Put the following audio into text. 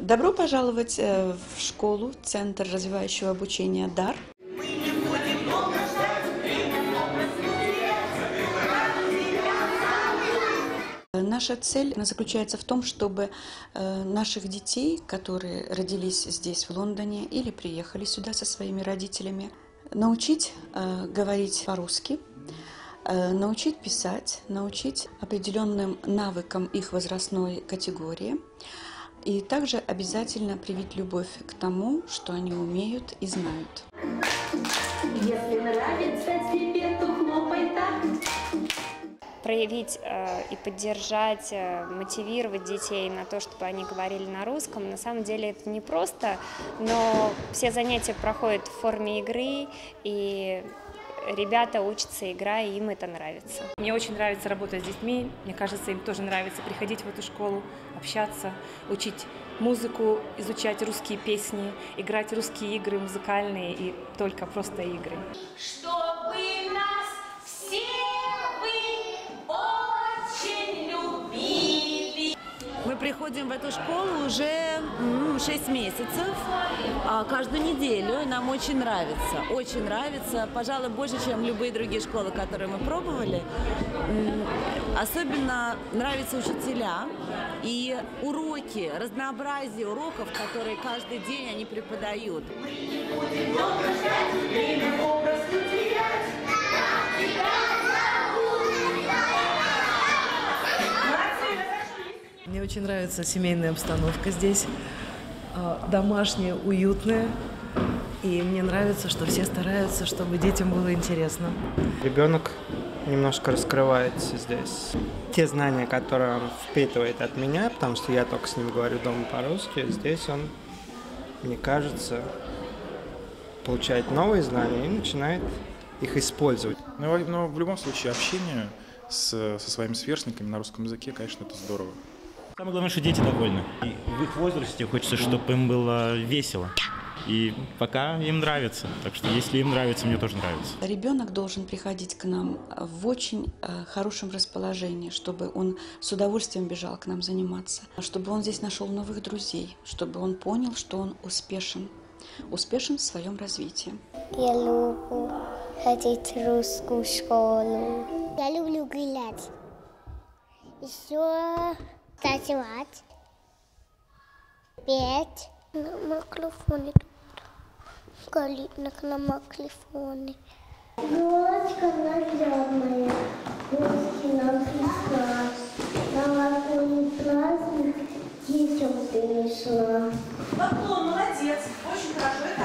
Добро пожаловать э, в школу, Центр развивающего обучения «Дар». Наша цель заключается в том, чтобы э, наших детей, которые родились здесь, в Лондоне, или приехали сюда со своими родителями, научить э, говорить по-русски, научить писать, научить определенным навыкам их возрастной категории, и также обязательно привить любовь к тому, что они умеют и знают. Если нравится тебе, то хлопай так. проявить э, и поддержать, э, мотивировать детей на то, чтобы они говорили на русском. На самом деле это не просто, но все занятия проходят в форме игры, и ребята учатся, играя, и им это нравится. Мне очень нравится работать с детьми. Мне кажется, им тоже нравится приходить в эту школу, общаться, учить музыку, изучать русские песни, играть русские игры музыкальные и только просто игры. Чтобы приходим в эту школу уже м, 6 месяцев, а, каждую неделю, и нам очень нравится, очень нравится, пожалуй, больше, чем любые другие школы, которые мы пробовали. Особенно нравятся учителя и уроки, разнообразие уроков, которые каждый день они преподают. Мне очень нравится семейная обстановка здесь, а, домашняя, уютная. И мне нравится, что все стараются, чтобы детям было интересно. Ребенок немножко раскрывается здесь. Те знания, которые он впитывает от меня, потому что я только с ним говорю дома по-русски, здесь он, мне кажется, получает новые знания и начинает их использовать. Но, во- но в любом случае общение с, со своими сверстниками на русском языке, конечно, это здорово. Самое главное, что дети довольны. И в их возрасте хочется, чтобы им было весело. И пока им нравится. Так что если им нравится, мне тоже нравится. Ребенок должен приходить к нам в очень э, хорошем расположении, чтобы он с удовольствием бежал к нам заниматься, чтобы он здесь нашел новых друзей, чтобы он понял, что он успешен, успешен в своем развитии. Я люблю ходить в русскую школу. Я люблю гулять. Еще танцевать. Петь. На микрофоне тут. Калитник на микрофоне. Елочка нарядная, гости нам Христос. Новогодний праздник детям принесла. Поклон, молодец, очень хорошо.